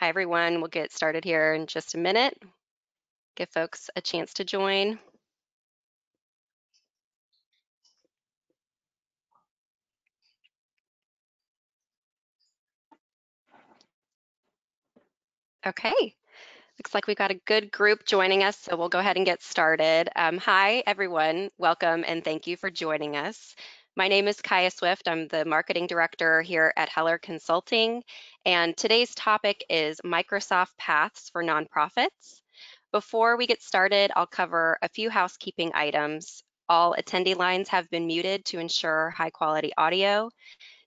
Hi, everyone. We'll get started here in just a minute. Give folks a chance to join. Okay, looks like we've got a good group joining us, so we'll go ahead and get started. Um, hi, everyone. Welcome and thank you for joining us. My name is Kaya Swift. I'm the marketing director here at Heller Consulting, and today's topic is Microsoft Paths for Nonprofits. Before we get started, I'll cover a few housekeeping items. All attendee lines have been muted to ensure high quality audio.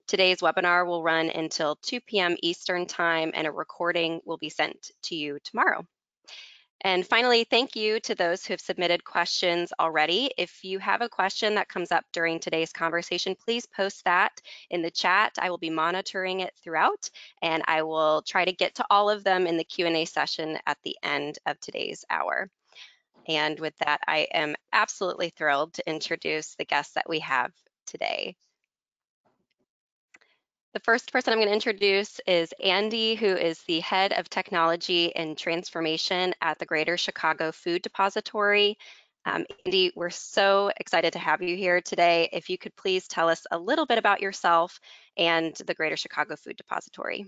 Today's webinar will run until 2 p.m. Eastern Time and a recording will be sent to you tomorrow. And finally, thank you to those who have submitted questions already. If you have a question that comes up during today's conversation, please post that in the chat. I will be monitoring it throughout and I will try to get to all of them in the Q&A session at the end of today's hour. And with that, I am absolutely thrilled to introduce the guests that we have today. The first person I'm going to introduce is Andy, who is the head of technology and transformation at the Greater Chicago Food Depository. Um, Andy, we're so excited to have you here today. If you could please tell us a little bit about yourself and the Greater Chicago Food Depository.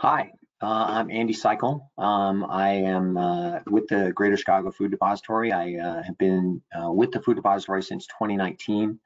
Hi, uh, I'm Andy Cycle. Um, I am uh, with the Greater Chicago Food Depository. I uh, have been uh, with the Food Depository since 2019.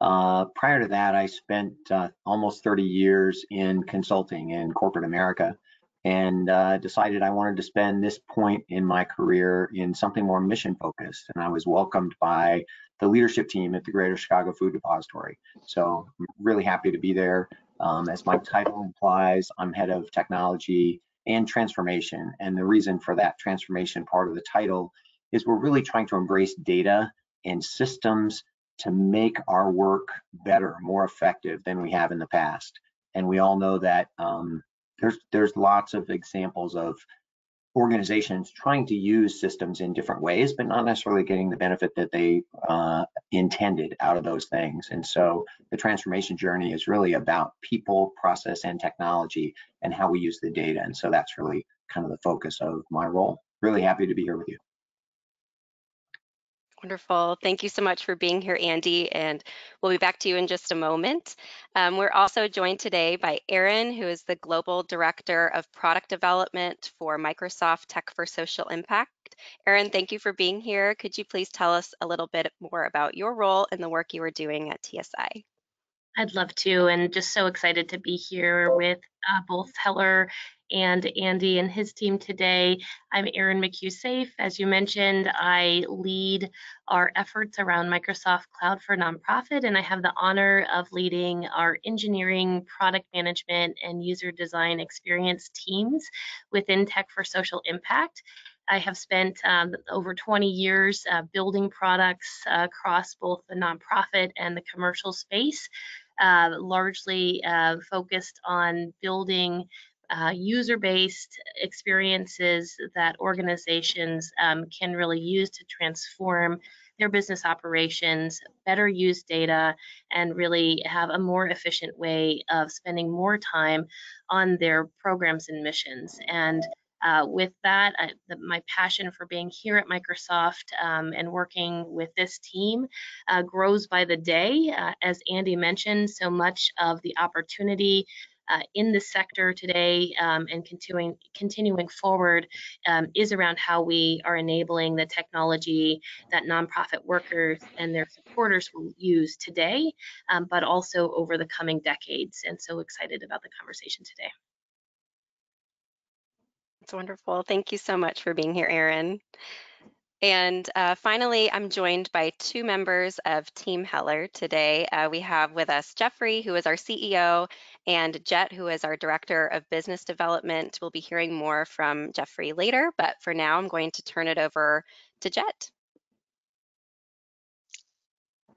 Uh, prior to that, I spent uh, almost 30 years in consulting in corporate America and uh, decided I wanted to spend this point in my career in something more mission focused. And I was welcomed by the leadership team at the Greater Chicago Food Depository. So I'm really happy to be there. Um, as my title implies, I'm head of technology and transformation. And the reason for that transformation part of the title is we're really trying to embrace data and systems to make our work better, more effective than we have in the past. And we all know that um, there's there's lots of examples of organizations trying to use systems in different ways, but not necessarily getting the benefit that they uh, intended out of those things. And so the transformation journey is really about people, process, and technology and how we use the data. And so that's really kind of the focus of my role. Really happy to be here with you. Wonderful. Thank you so much for being here, Andy, and we'll be back to you in just a moment. Um, we're also joined today by Erin, who is the Global Director of Product Development for Microsoft Tech for Social Impact. Erin, thank you for being here. Could you please tell us a little bit more about your role and the work you are doing at TSI? I'd love to, and just so excited to be here with uh, both Heller and Andy and his team today. I'm Erin McHugh-Saif. As you mentioned, I lead our efforts around Microsoft Cloud for Nonprofit, and I have the honor of leading our engineering, product management, and user design experience teams within Tech for Social Impact. I have spent um, over 20 years uh, building products uh, across both the nonprofit and the commercial space, uh, largely uh, focused on building uh, user-based experiences that organizations um, can really use to transform their business operations, better use data, and really have a more efficient way of spending more time on their programs and missions. And uh, with that, I, the, my passion for being here at Microsoft um, and working with this team uh, grows by the day. Uh, as Andy mentioned, so much of the opportunity uh, in the sector today um, and continuing continuing forward um, is around how we are enabling the technology that nonprofit workers and their supporters will use today, um, but also over the coming decades. And so excited about the conversation today. It's wonderful. Thank you so much for being here, Erin. And uh, finally, I'm joined by two members of Team Heller today. Uh, we have with us Jeffrey, who is our CEO, and Jet, who is our Director of Business Development. We'll be hearing more from Jeffrey later, but for now, I'm going to turn it over to Jet.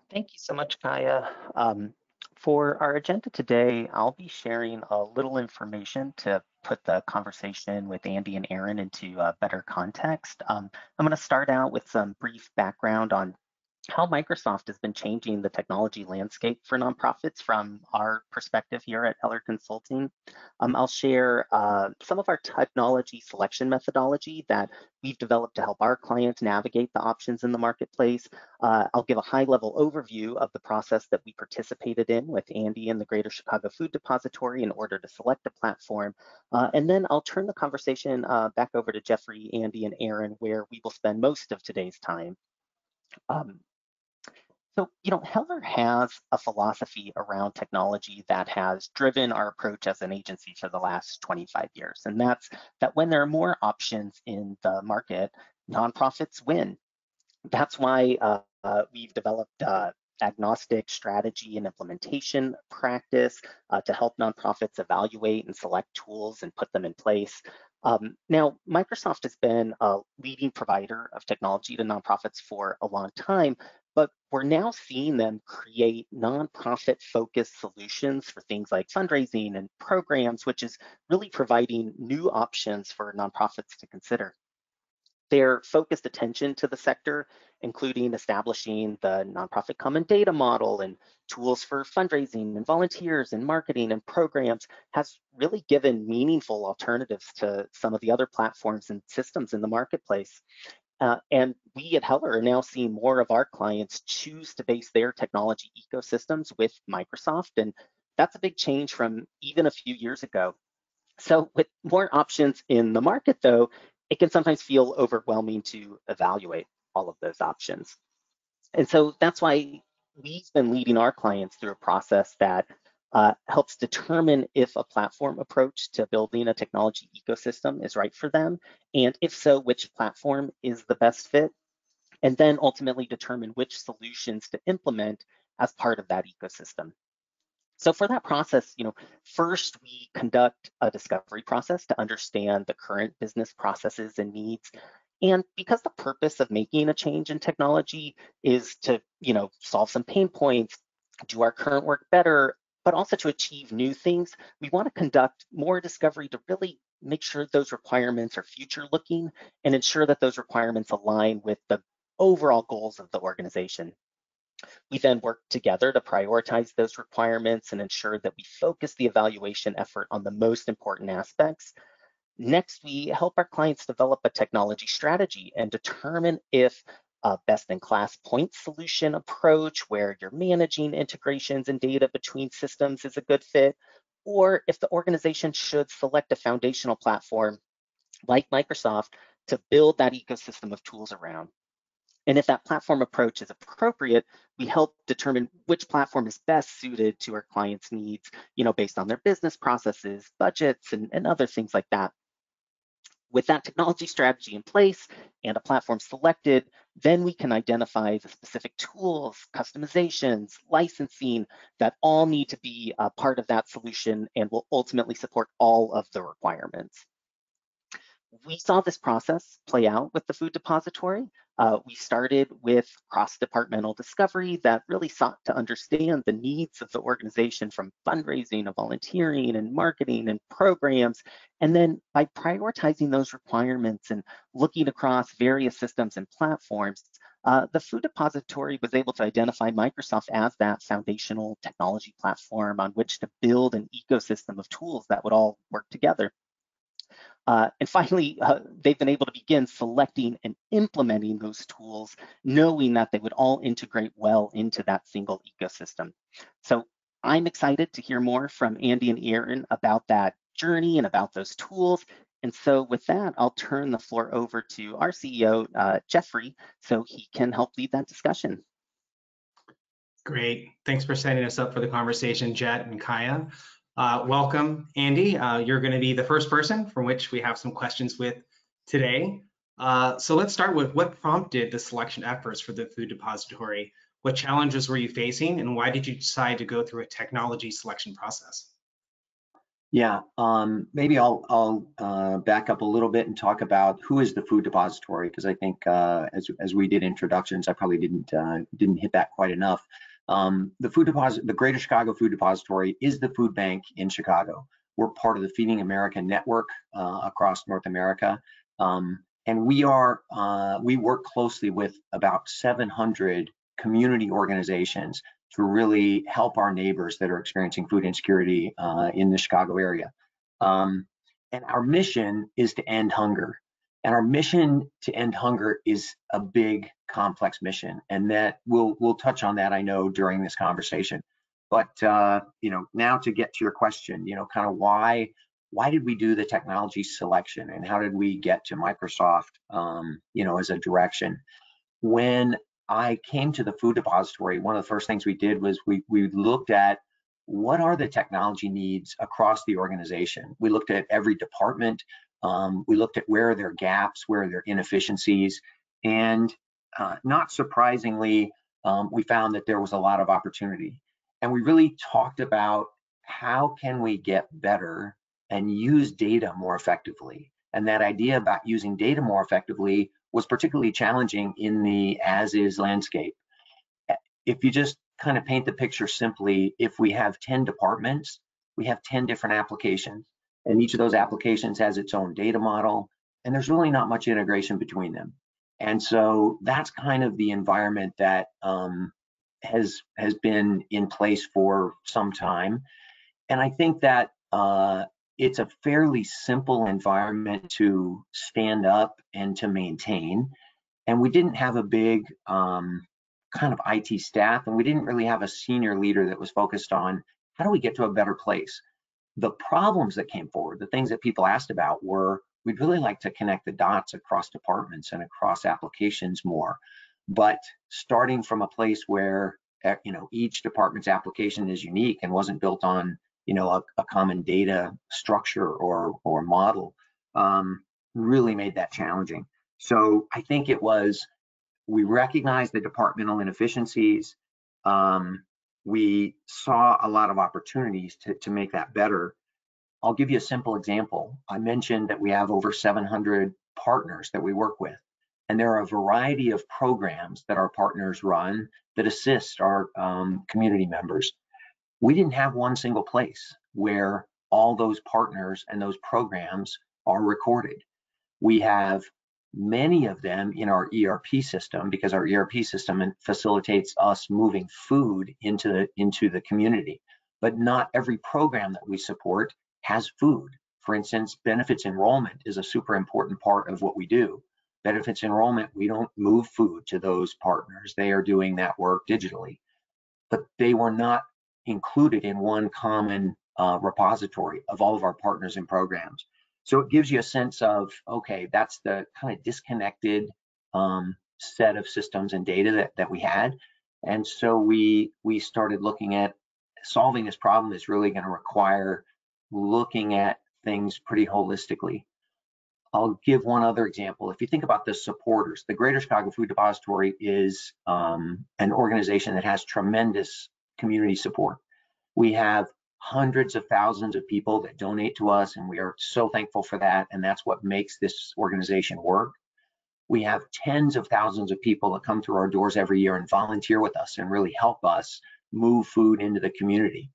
Thank you so much, Kaya. Um, for our agenda today, I'll be sharing a little information to put the conversation with Andy and Erin into uh, better context. Um, I'm going to start out with some brief background on how Microsoft has been changing the technology landscape for nonprofits from our perspective here at Heller Consulting. Um, I'll share uh, some of our technology selection methodology that we've developed to help our clients navigate the options in the marketplace. Uh, I'll give a high level overview of the process that we participated in with Andy and the Greater Chicago Food Depository in order to select a platform. Uh, and then I'll turn the conversation uh, back over to Jeffrey, Andy, and Erin, where we will spend most of today's time. Um, so, you know, Heller has a philosophy around technology that has driven our approach as an agency for the last 25 years. And that's that when there are more options in the market, nonprofits win. That's why uh, uh, we've developed uh, agnostic strategy and implementation practice uh, to help nonprofits evaluate and select tools and put them in place. Um, now, Microsoft has been a leading provider of technology to nonprofits for a long time, but we're now seeing them create nonprofit focused solutions for things like fundraising and programs, which is really providing new options for nonprofits to consider. Their focused attention to the sector, including establishing the nonprofit common data model and tools for fundraising and volunteers and marketing and programs, has really given meaningful alternatives to some of the other platforms and systems in the marketplace. Uh, and we at Heller are now seeing more of our clients choose to base their technology ecosystems with Microsoft. And that's a big change from even a few years ago. So with more options in the market though, it can sometimes feel overwhelming to evaluate all of those options. And so that's why we've been leading our clients through a process that uh, helps determine if a platform approach to building a technology ecosystem is right for them, and if so, which platform is the best fit, and then ultimately determine which solutions to implement as part of that ecosystem. So for that process, you know, first we conduct a discovery process to understand the current business processes and needs. And because the purpose of making a change in technology is to, you know, solve some pain points, do our current work better, but also to achieve new things, we want to conduct more discovery to really make sure those requirements are future looking and ensure that those requirements align with the overall goals of the organization. We then work together to prioritize those requirements and ensure that we focus the evaluation effort on the most important aspects. Next, we help our clients develop a technology strategy and determine if a best-in-class point solution approach where you're managing integrations and data between systems is a good fit, or if the organization should select a foundational platform like Microsoft to build that ecosystem of tools around. And if that platform approach is appropriate, we help determine which platform is best suited to our clients' needs, you know, based on their business processes, budgets, and, and other things like that. With that technology strategy in place and a platform selected, then we can identify the specific tools, customizations, licensing that all need to be a part of that solution and will ultimately support all of the requirements we saw this process play out with the food depository. Uh, we started with cross-departmental discovery that really sought to understand the needs of the organization from fundraising to volunteering and marketing and programs. And then by prioritizing those requirements and looking across various systems and platforms, uh, the food depository was able to identify Microsoft as that foundational technology platform on which to build an ecosystem of tools that would all work together. Uh, and finally, uh, they've been able to begin selecting and implementing those tools, knowing that they would all integrate well into that single ecosystem. So I'm excited to hear more from Andy and Erin about that journey and about those tools. And so with that, I'll turn the floor over to our CEO, uh, Jeffrey, so he can help lead that discussion. Great. Thanks for setting us up for the conversation, Jet and Kaya. Uh, welcome, Andy. Uh, you're going to be the first person from which we have some questions with today. Uh, so let's start with what prompted the selection efforts for the food depository? What challenges were you facing and why did you decide to go through a technology selection process? Yeah, um, maybe I'll, I'll uh, back up a little bit and talk about who is the food depository because I think uh, as, as we did introductions, I probably didn't uh, didn't hit that quite enough. Um, the food deposit, the Greater Chicago Food Depository is the food bank in Chicago. We're part of the Feeding America network uh, across North America. Um, and we are, uh, we work closely with about 700 community organizations to really help our neighbors that are experiencing food insecurity uh, in the Chicago area. Um, and our mission is to end hunger. And our mission to end hunger is a big, complex mission, and that we'll we'll touch on that I know during this conversation. But uh, you know, now to get to your question, you know, kind of why why did we do the technology selection, and how did we get to Microsoft, um, you know, as a direction? When I came to the food depository, one of the first things we did was we we looked at what are the technology needs across the organization. We looked at every department. Um, we looked at where are their gaps, where are their inefficiencies, and uh, not surprisingly, um, we found that there was a lot of opportunity. And we really talked about how can we get better and use data more effectively. And that idea about using data more effectively was particularly challenging in the as is landscape. If you just kind of paint the picture simply, if we have 10 departments, we have 10 different applications, and each of those applications has its own data model, and there's really not much integration between them. And so that's kind of the environment that um, has has been in place for some time. And I think that uh, it's a fairly simple environment to stand up and to maintain. And we didn't have a big um, kind of IT staff, and we didn't really have a senior leader that was focused on how do we get to a better place. The problems that came forward, the things that people asked about were we'd really like to connect the dots across departments and across applications more. But starting from a place where eh, you know each department's application is unique and wasn't built on you know, a, a common data structure or or model um, really made that challenging. So I think it was we recognized the departmental inefficiencies. Um, we saw a lot of opportunities to, to make that better. I'll give you a simple example. I mentioned that we have over 700 partners that we work with, and there are a variety of programs that our partners run that assist our um, community members we didn't have one single place where all those partners and those programs are recorded. We have many of them in our ERP system because our ERP system facilitates us moving food into into the community. But not every program that we support has food. For instance, benefits enrollment is a super important part of what we do. Benefits enrollment, we don't move food to those partners. They are doing that work digitally. But they were not included in one common uh, repository of all of our partners and programs. So it gives you a sense of, okay, that's the kind of disconnected um, set of systems and data that, that we had. And so we we started looking at solving this problem is really going to require looking at things pretty holistically. I'll give one other example. If you think about the supporters, the Greater Chicago Food Depository is um, an organization that has tremendous community support. We have hundreds of thousands of people that donate to us, and we are so thankful for that. And that's what makes this organization work. We have tens of thousands of people that come through our doors every year and volunteer with us and really help us move food into the community.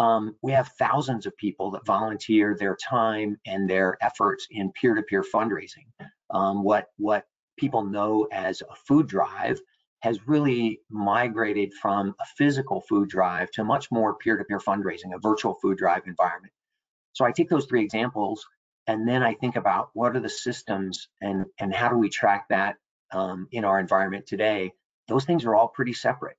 Um, we have thousands of people that volunteer their time and their efforts in peer-to-peer fundraising. Um, what what people know as a food drive has really migrated from a physical food drive to much more peer-to-peer fundraising, a virtual food drive environment. So I take those three examples and then I think about what are the systems and, and how do we track that um, in our environment today. Those things are all pretty separate,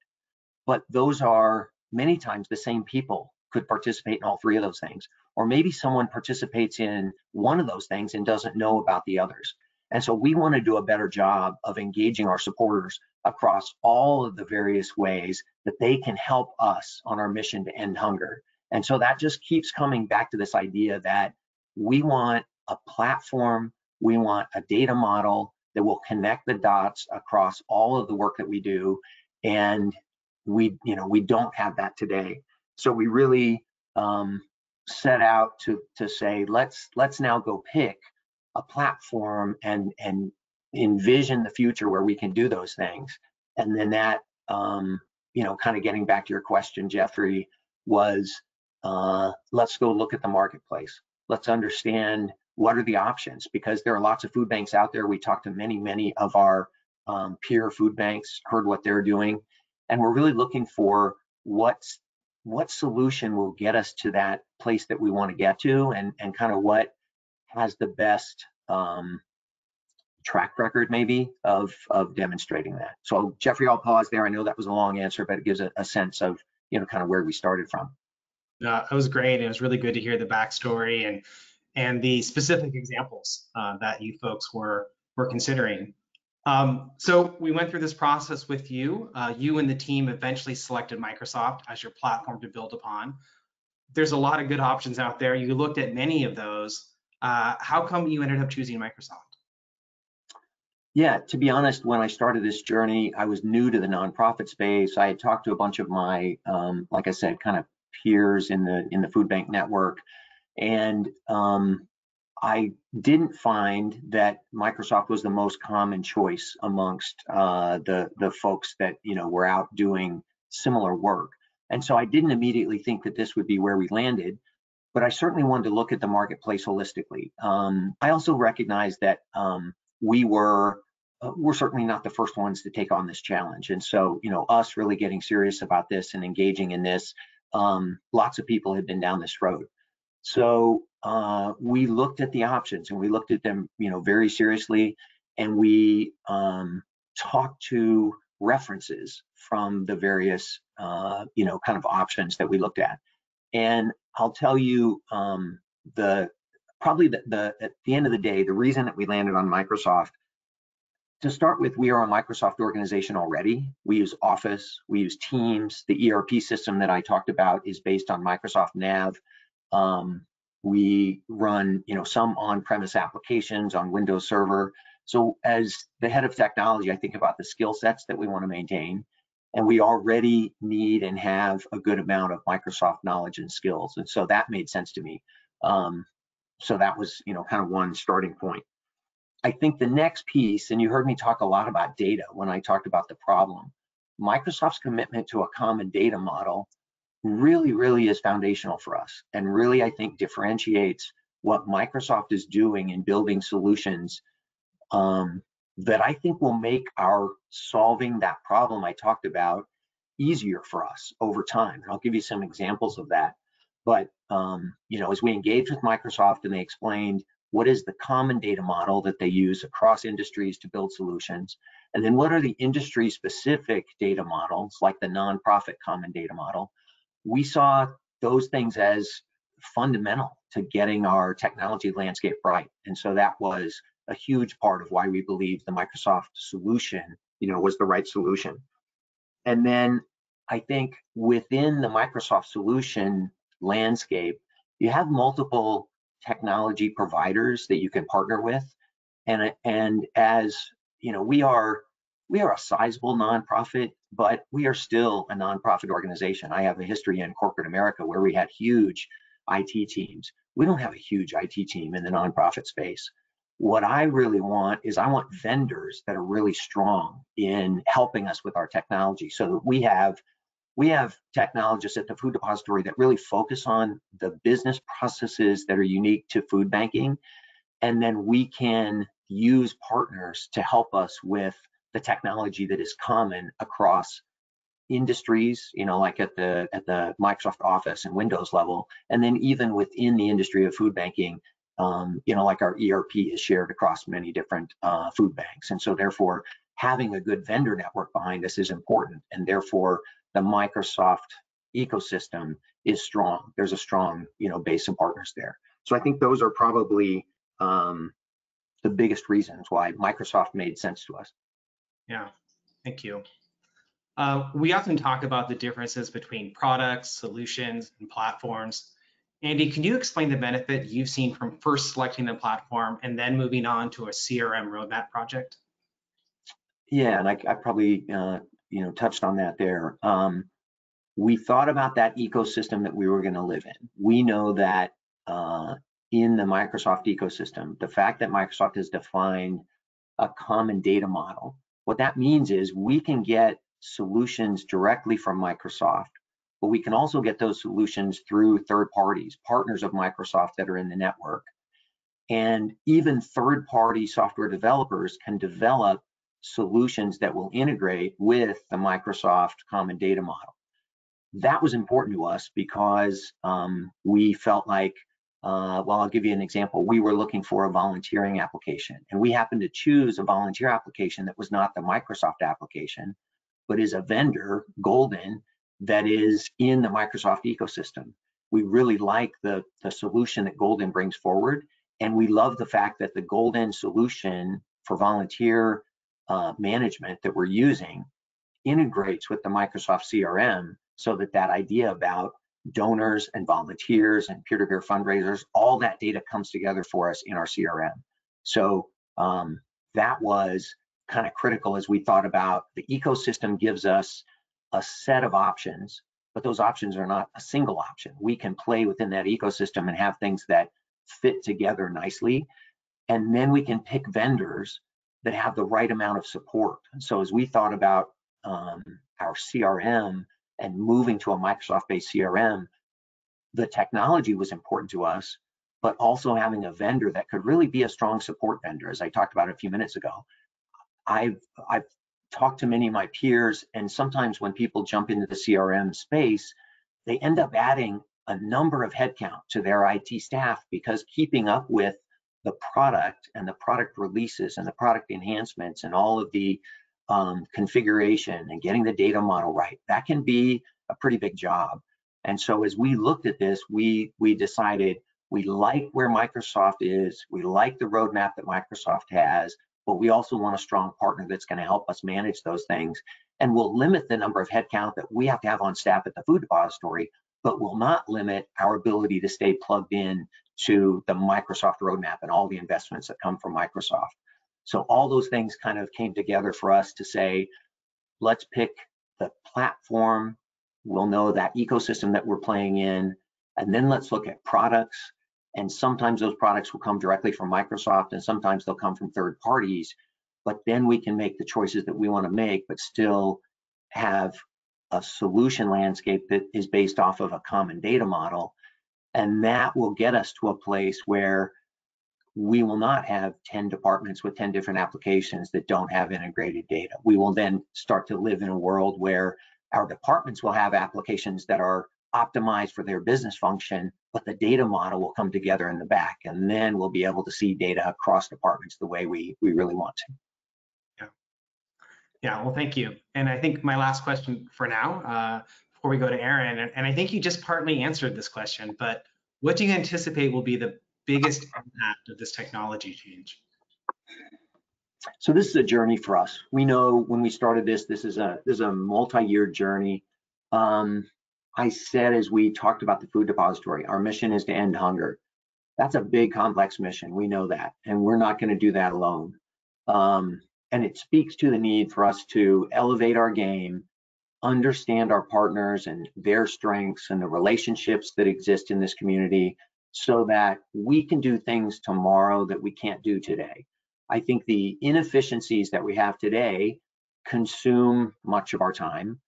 but those are many times the same people could participate in all three of those things. Or maybe someone participates in one of those things and doesn't know about the others. And so we want to do a better job of engaging our supporters across all of the various ways that they can help us on our mission to end hunger. And so that just keeps coming back to this idea that we want a platform, we want a data model that will connect the dots across all of the work that we do. And we, you know, we don't have that today. So we really um, set out to to say let's let's now go pick a platform and and envision the future where we can do those things. And then that, um, you know, kind of getting back to your question, Jeffrey, was uh, let's go look at the marketplace. Let's understand what are the options because there are lots of food banks out there. We talked to many, many of our um, peer food banks, heard what they're doing, and we're really looking for what's what solution will get us to that place that we want to get to and, and kind of what has the best um, track record maybe of, of demonstrating that. So Jeffrey, I'll pause there. I know that was a long answer, but it gives a, a sense of, you know, kind of where we started from. No, that was great. It was really good to hear the backstory and and the specific examples uh, that you folks were were considering. Um, so we went through this process with you. Uh, you and the team eventually selected Microsoft as your platform to build upon. There's a lot of good options out there. You looked at many of those. Uh, how come you ended up choosing Microsoft? Yeah, to be honest, when I started this journey, I was new to the nonprofit space. I had talked to a bunch of my, um, like I said, kind of peers in the in the food bank network, and um, I didn't find that Microsoft was the most common choice amongst uh, the the folks that you know were out doing similar work. And so I didn't immediately think that this would be where we landed, but I certainly wanted to look at the marketplace holistically. Um, I also recognized that um, we were uh, we're certainly not the first ones to take on this challenge, and so you know us really getting serious about this and engaging in this. Um, lots of people had been down this road. So uh, we looked at the options and we looked at them, you know, very seriously, and we um, talked to references from the various, uh, you know, kind of options that we looked at. And I'll tell you, um, the probably the, the at the end of the day, the reason that we landed on Microsoft. To start with, we are a Microsoft organization already. We use Office, we use Teams. The ERP system that I talked about is based on Microsoft Nav. Um, we run, you know, some on-premise applications on Windows Server. So as the head of technology, I think about the skill sets that we want to maintain. And we already need and have a good amount of Microsoft knowledge and skills. And so that made sense to me. Um, so that was, you know, kind of one starting point. I think the next piece, and you heard me talk a lot about data when I talked about the problem, Microsoft's commitment to a common data model really, really is foundational for us and really, I think, differentiates what Microsoft is doing in building solutions um, that I think will make our solving that problem I talked about easier for us over time. And I'll give you some examples of that. But um, you know, as we engaged with Microsoft and they explained what is the common data model that they use across industries to build solutions, and then what are the industry specific data models like the nonprofit common data model, we saw those things as fundamental to getting our technology landscape right. And so that was a huge part of why we believe the Microsoft solution, you know, was the right solution. And then I think within the Microsoft solution landscape, you have multiple technology providers that you can partner with. And, and as you know, we are we are a sizable nonprofit, but we are still a nonprofit organization. I have a history in corporate America where we had huge IT teams. We don't have a huge IT team in the nonprofit space. What I really want is I want vendors that are really strong in helping us with our technology so that we have we have technologists at the food depository that really focus on the business processes that are unique to food banking and then we can use partners to help us with the technology that is common across industries, you know, like at the at the Microsoft Office and Windows level, and then even within the industry of food banking, um, you know, like our ERP is shared across many different uh, food banks, and so therefore having a good vendor network behind us is important, and therefore the Microsoft ecosystem is strong. There's a strong, you know, base of partners there. So I think those are probably um, the biggest reasons why Microsoft made sense to us. Yeah, thank you. Uh, we often talk about the differences between products, solutions, and platforms. Andy, can you explain the benefit you've seen from first selecting the platform and then moving on to a CRM roadmap project? Yeah, and I, I probably uh, you know touched on that there. Um, we thought about that ecosystem that we were going to live in. We know that uh, in the Microsoft ecosystem, the fact that Microsoft has defined a common data model what that means is we can get solutions directly from Microsoft, but we can also get those solutions through third parties, partners of Microsoft that are in the network. And even third party software developers can develop solutions that will integrate with the Microsoft Common Data Model. That was important to us because um, we felt like, uh, well, I'll give you an example. We were looking for a volunteering application, and we happened to choose a volunteer application that was not the Microsoft application, but is a vendor, Golden, that is in the Microsoft ecosystem. We really like the, the solution that Golden brings forward, and we love the fact that the Golden solution for volunteer uh, management that we're using integrates with the Microsoft CRM so that that idea about donors and volunteers and peer-to-peer fundraisers, all that data comes together for us in our CRM. So um, that was kind of critical as we thought about the ecosystem gives us a set of options, but those options are not a single option. We can play within that ecosystem and have things that fit together nicely. And then we can pick vendors that have the right amount of support. So as we thought about um, our CRM and moving to a Microsoft-based CRM, the technology was important to us, but also having a vendor that could really be a strong support vendor, as I talked about a few minutes ago. I've, I've talked to many of my peers, and sometimes when people jump into the CRM space, they end up adding a number of headcount to their IT staff because keeping up with the product and the product releases and the product enhancements and all of the um, configuration and getting the data model right, that can be a pretty big job. And so as we looked at this, we we decided we like where Microsoft is, we like the roadmap that Microsoft has, but we also want a strong partner that's going to help us manage those things. And we'll limit the number of headcount that we have to have on staff at the food depository, but we'll not limit our ability to stay plugged in to the Microsoft roadmap and all the investments that come from Microsoft. So all those things kind of came together for us to say, let's pick the platform. We'll know that ecosystem that we're playing in, and then let's look at products. And sometimes those products will come directly from Microsoft, and sometimes they'll come from third parties. But then we can make the choices that we want to make, but still have a solution landscape that is based off of a common data model. And that will get us to a place where we will not have 10 departments with 10 different applications that don't have integrated data. We will then start to live in a world where our departments will have applications that are optimized for their business function, but the data model will come together in the back, and then we'll be able to see data across departments the way we, we really want to. Yeah. Yeah, well, thank you. And I think my last question for now, uh, before we go to Erin, and, and I think you just partly answered this question, but what do you anticipate will be the biggest impact of this technology change? So this is a journey for us. We know when we started this, this is a this is a multi-year journey. Um, I said as we talked about the food depository, our mission is to end hunger. That's a big, complex mission. We know that, and we're not going to do that alone. Um, and it speaks to the need for us to elevate our game, understand our partners and their strengths and the relationships that exist in this community, so that we can do things tomorrow that we can't do today. I think the inefficiencies that we have today consume much of our time.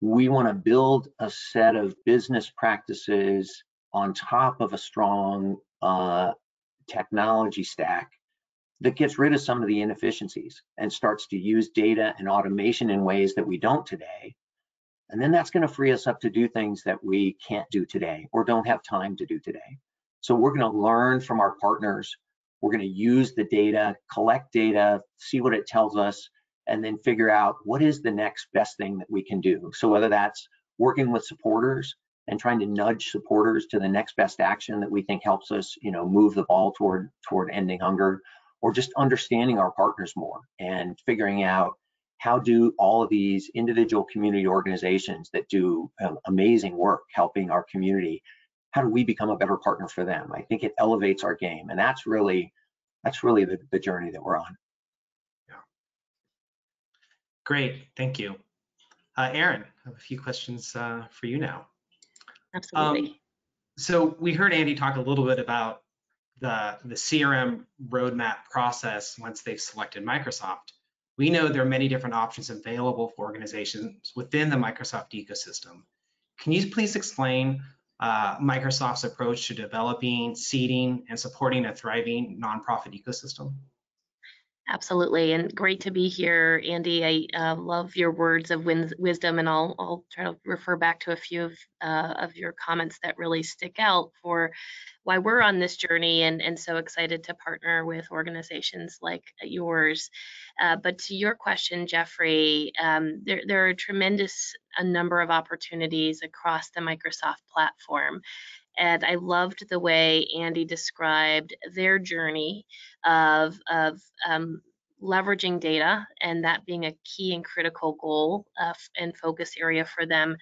We want to build a set of business practices on top of a strong uh, technology stack that gets rid of some of the inefficiencies and starts to use data and automation in ways that we don't today. And then that's going to free us up to do things that we can't do today or don't have time to do today. So we're going to learn from our partners. We're going to use the data, collect data, see what it tells us, and then figure out what is the next best thing that we can do. So whether that's working with supporters and trying to nudge supporters to the next best action that we think helps us, you know, move the ball toward toward ending hunger, or just understanding our partners more and figuring out how do all of these individual community organizations that do um, amazing work helping our community how do we become a better partner for them? I think it elevates our game, and that's really that's really the, the journey that we're on. Yeah. Great, thank you. Uh, Erin, I have a few questions uh, for you now. Absolutely. Um, so we heard Andy talk a little bit about the, the CRM roadmap process once they've selected Microsoft. We know there are many different options available for organizations within the Microsoft ecosystem. Can you please explain uh, Microsoft's approach to developing, seeding, and supporting a thriving nonprofit ecosystem? Absolutely, and great to be here, Andy. I uh, love your words of wisdom, and I'll, I'll try to refer back to a few of, uh, of your comments that really stick out for why we're on this journey and, and so excited to partner with organizations like yours. Uh, but to your question, Jeffrey, um, there, there are tremendous a number of opportunities across the Microsoft platform. And I loved the way Andy described their journey of, of um, leveraging data and that being a key and critical goal uh, and focus area for them,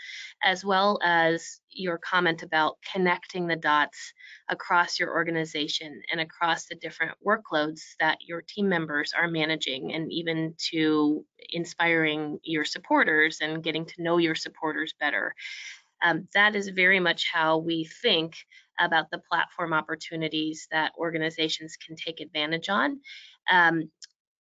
as well as your comment about connecting the dots across your organization and across the different workloads that your team members are managing, and even to inspiring your supporters and getting to know your supporters better. Um, that is very much how we think about the platform opportunities that organizations can take advantage on. Um,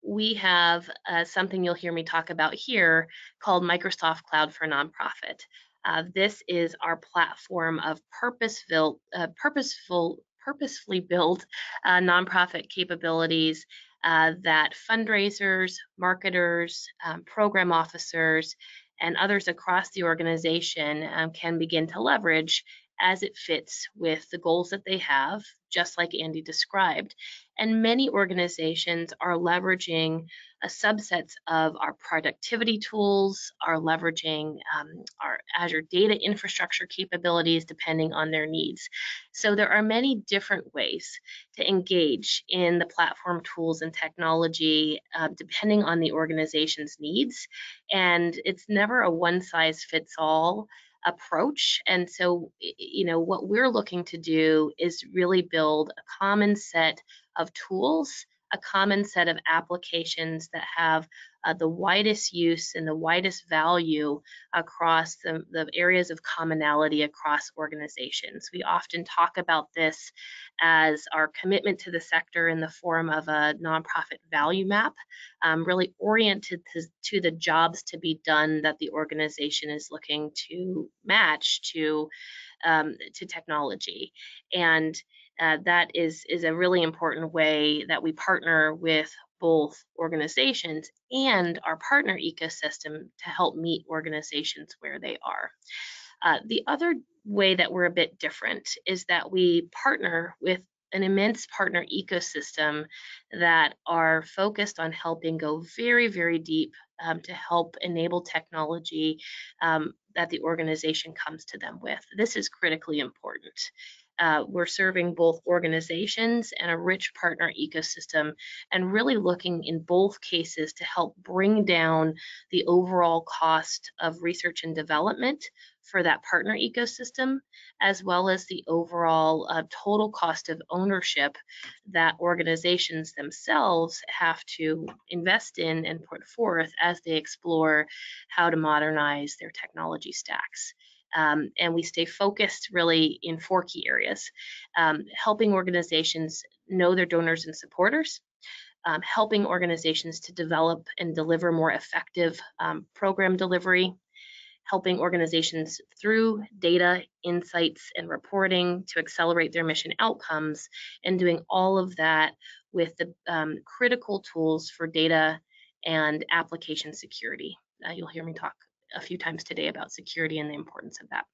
we have uh, something you'll hear me talk about here called Microsoft Cloud for Nonprofit. Uh, this is our platform of purpose-built, uh, purposeful, purposefully built uh, nonprofit capabilities uh, that fundraisers, marketers, um, program officers, and others across the organization um, can begin to leverage as it fits with the goals that they have, just like Andy described. And many organizations are leveraging a subsets of our productivity tools, are leveraging um, our Azure data infrastructure capabilities depending on their needs. So there are many different ways to engage in the platform tools and technology uh, depending on the organization's needs. And it's never a one size fits all approach. And so, you know, what we're looking to do is really build a common set of tools, a common set of applications that have uh, the widest use and the widest value across the, the areas of commonality across organizations. We often talk about this as our commitment to the sector in the form of a nonprofit value map, um, really oriented to, to the jobs to be done that the organization is looking to match to um, to technology. And uh, that is is a really important way that we partner with both organizations and our partner ecosystem to help meet organizations where they are. Uh, the other way that we're a bit different is that we partner with an immense partner ecosystem that are focused on helping go very, very deep um, to help enable technology um, that the organization comes to them with. This is critically important. Uh, we're serving both organizations and a rich partner ecosystem and really looking in both cases to help bring down the overall cost of research and development for that partner ecosystem, as well as the overall uh, total cost of ownership that organizations themselves have to invest in and put forth as they explore how to modernize their technology stacks. Um, and we stay focused really in four key areas um, helping organizations know their donors and supporters, um, helping organizations to develop and deliver more effective um, program delivery, helping organizations through data, insights, and reporting to accelerate their mission outcomes, and doing all of that with the um, critical tools for data and application security. Uh, you'll hear me talk a few times today about security and the importance of that.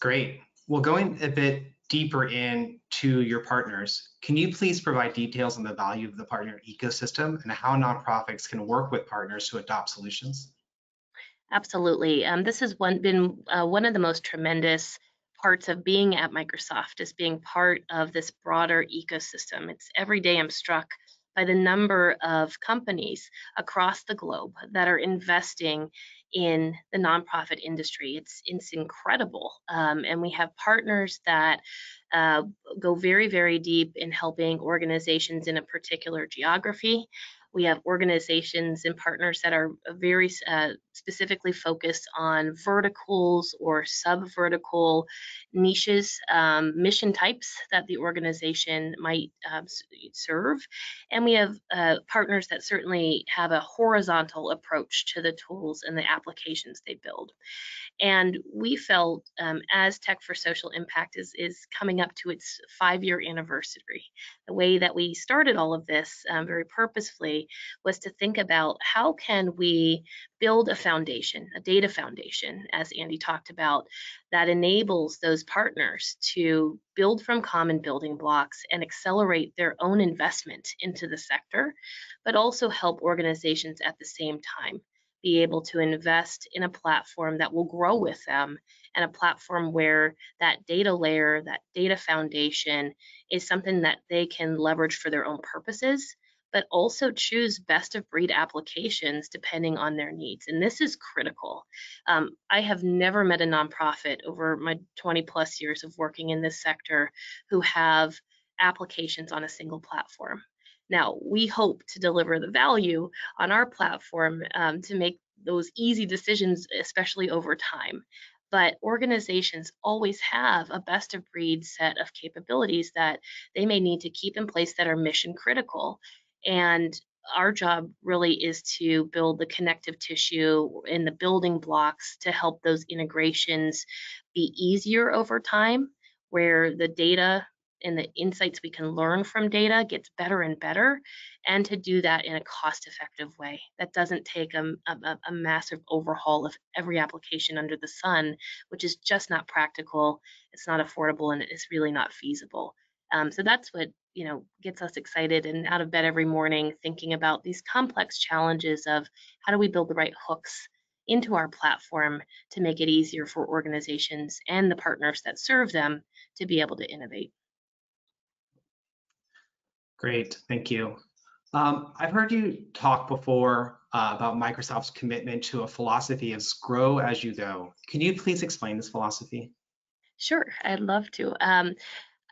Great. Well, going a bit deeper into your partners, can you please provide details on the value of the partner ecosystem and how nonprofits can work with partners to adopt solutions? Absolutely. Um, this has one, been uh, one of the most tremendous parts of being at Microsoft is being part of this broader ecosystem. It's every day I'm struck by the number of companies across the globe that are investing in the nonprofit industry. It's it's incredible, um, and we have partners that uh, go very very deep in helping organizations in a particular geography. We have organizations and partners that are very uh, specifically focused on verticals or sub vertical niches, um, mission types that the organization might um, serve. And we have uh, partners that certainly have a horizontal approach to the tools and the applications they build. And we felt um, as Tech for Social Impact is, is coming up to its five year anniversary, the way that we started all of this um, very purposefully was to think about how can we build a foundation, a data foundation, as Andy talked about, that enables those partners to build from common building blocks and accelerate their own investment into the sector, but also help organizations at the same time be able to invest in a platform that will grow with them and a platform where that data layer, that data foundation is something that they can leverage for their own purposes, but also choose best of breed applications depending on their needs. And this is critical. Um, I have never met a nonprofit over my 20 plus years of working in this sector who have applications on a single platform. Now, we hope to deliver the value on our platform um, to make those easy decisions, especially over time. But organizations always have a best of breed set of capabilities that they may need to keep in place that are mission critical. And our job really is to build the connective tissue and the building blocks to help those integrations be easier over time, where the data and the insights we can learn from data gets better and better, and to do that in a cost effective way that doesn't take a, a, a, massive overhaul of every application under the sun, which is just not practical, it's not affordable, and it's really not feasible. Um, so that's what you know gets us excited and out of bed every morning thinking about these complex challenges of how do we build the right hooks into our platform to make it easier for organizations and the partners that serve them to be able to innovate. Great, thank you. Um, I've heard you talk before uh, about Microsoft's commitment to a philosophy of grow as you go. Can you please explain this philosophy? Sure, I'd love to. Um,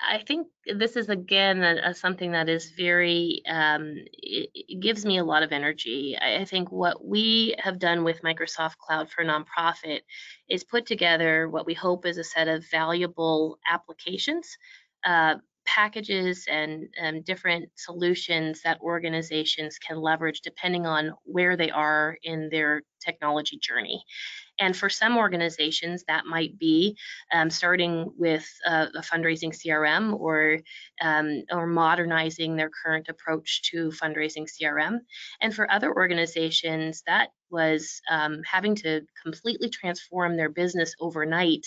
I think this is again a, a something that is very um, it, it, gives me a lot of energy. I, I, think what we have done with Microsoft Cloud for Nonprofit is put together what we hope is a set of valuable applications uh, packages and um, different solutions that organizations can leverage depending on where they are in their technology journey. And for some organizations, that might be um, starting with a, a, fundraising CRM or um, or modernizing their current approach to fundraising CRM. And for other organizations, that was um, having to completely transform their business overnight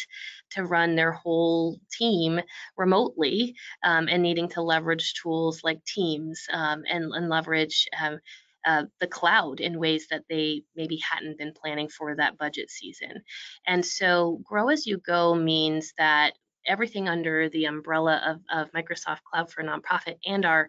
to run their whole team remotely um, and needing to leverage tools like Teams um, and, and, leverage um, the cloud in ways that they maybe hadn't been planning for that budget season. And so, grow as you go means that everything under the umbrella of, of Microsoft Cloud for Nonprofit and our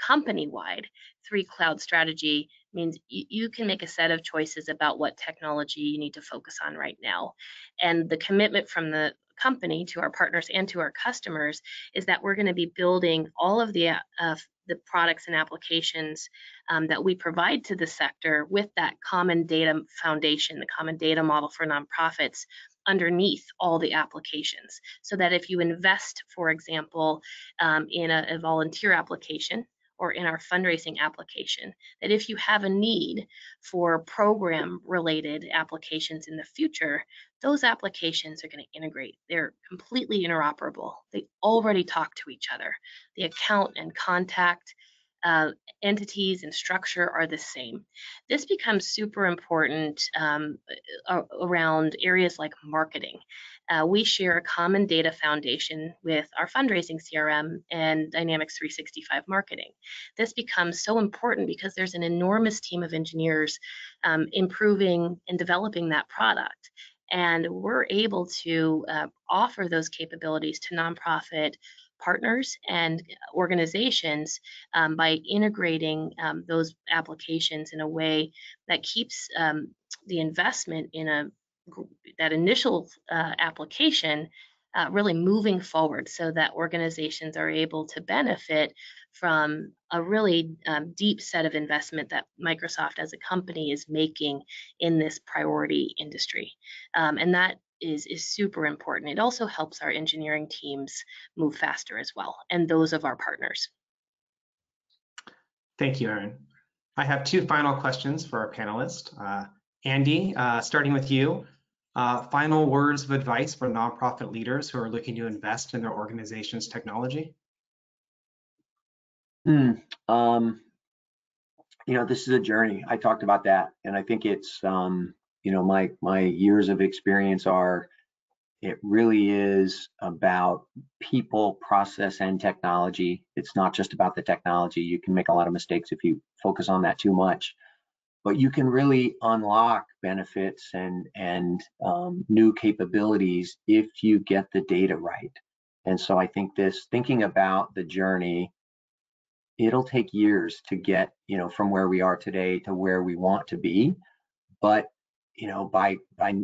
company wide three cloud strategy means you, can make a set of choices about what technology you need to focus on right now. And the commitment from the company to our partners and to our customers is that we're going to be building all of the uh, the products and applications um, that we provide to the sector with that common data foundation, the common data model for nonprofits underneath all the applications. So that if you invest, for example, um, in a, a volunteer application, or in our fundraising application that if you have a need for program related applications in the future, those applications are going to integrate. They're completely interoperable. They already talk to each other. The account and contact uh, entities and structure are the same. This becomes super important um, around areas like marketing. Uh, we share a common data foundation with our fundraising CRM and Dynamics 365 marketing. This becomes so important because there's an enormous team of engineers um, improving and developing that product. And we're able to uh, offer those capabilities to nonprofit partners and organizations um, by integrating um, those applications in a way that keeps um, the investment in a that initial uh, application uh, really moving forward so that organizations are able to benefit from a really um, deep set of investment that Microsoft as a company is making in this priority industry. Um, and that is, is super important. It also helps our engineering teams move faster as well, and those of our partners. Thank you, Erin. I have two final questions for our panelists. Uh, Andy, uh, starting with you, uh, final words of advice for nonprofit leaders who are looking to invest in their organization's technology? Hmm. Um, you know, this is a journey. I talked about that, and I think it's, um, you know, my my years of experience are. It really is about people, process, and technology. It's not just about the technology. You can make a lot of mistakes if you focus on that too much but you can really unlock benefits and and um, new capabilities if you get the data right. And so I think this thinking about the journey, it'll take years to get you know from where we are today to where we want to be, but you know by by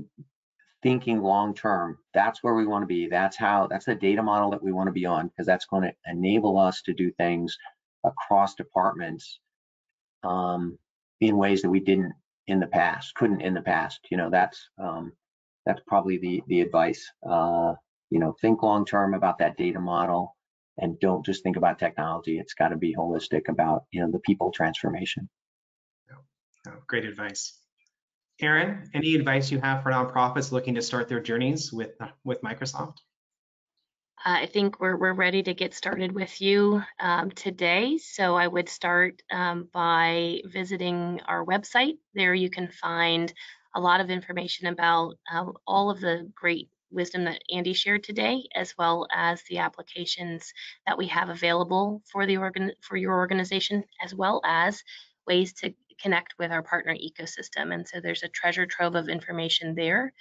thinking long term, that's where we want to be. That's how that's the data model that we want to be on because that's going to enable us to do things across departments um, in ways that we didn't in the past, couldn't in the past. You know, that's um, that's probably the the advice. Uh, you know, think long term about that data model, and don't just think about technology. It's got to be holistic about you know the people transformation. Oh, great advice. Erin, any advice you have for nonprofits looking to start their journeys with with Microsoft? I think we're, we're ready to get started with you um, today. So I would start um, by visiting our website. There you can find a lot of information about uh, all of the great wisdom that Andy shared today, as well as the applications that we have available for the organ for your organization, as well as ways to connect with our partner ecosystem. And so there's a treasure trove of information there.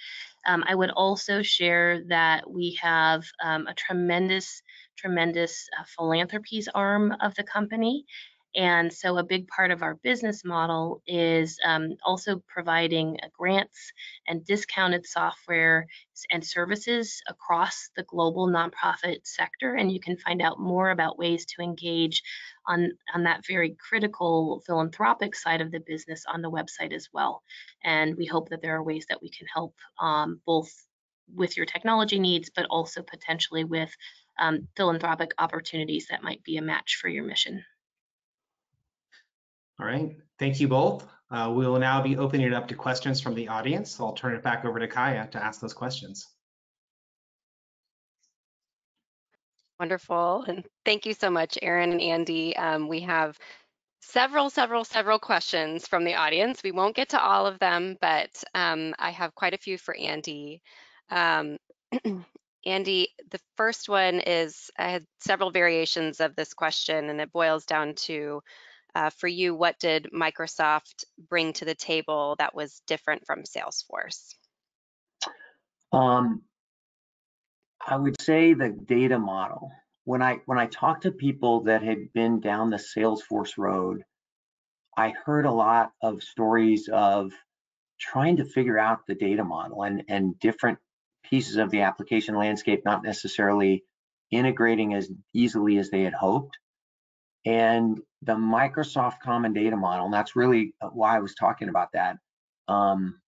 Um, I would also share that we have um, a tremendous, tremendous uh, philanthropies arm of the company. And so a big part of our business model is um, also providing uh, grants and discounted software and services across the global nonprofit sector. And you can find out more about ways to engage on, on that very critical philanthropic side of the business on the website as well. And we hope that there are ways that we can help um, both with your technology needs, but also potentially with um, philanthropic opportunities that might be a match for your mission. All right, thank you both. Uh, we will now be opening it up to questions from the audience. So I'll turn it back over to Kaya to ask those questions. Wonderful. And thank you so much, Erin and Andy. Um, we have several, several, several questions from the audience. We won't get to all of them, but um, I have quite a few for Andy. Um, Andy, the first one is I had several variations of this question, and it boils down to uh, for you, what did Microsoft bring to the table that was different from Salesforce? Um, I would say the data model. When I when I talked to people that had been down the Salesforce road, I heard a lot of stories of trying to figure out the data model and and different pieces of the application landscape not necessarily integrating as easily as they had hoped. And the Microsoft Common Data Model, and that's really uh, why I was talking about that, um,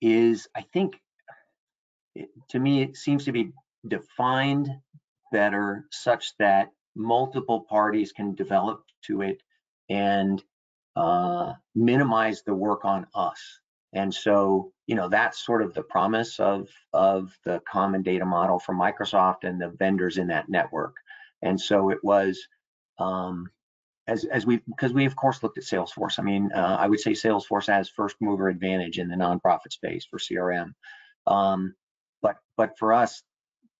is I think it, to me it seems to be defined better such that multiple parties can develop to it and uh, minimize the work on us. And so, you know, that's sort of the promise of of the common data model from Microsoft and the vendors in that network. And so it was um, as as we because we of course looked at Salesforce. I mean, uh, I would say Salesforce has first mover advantage in the nonprofit space for CRM. Um, but but for us,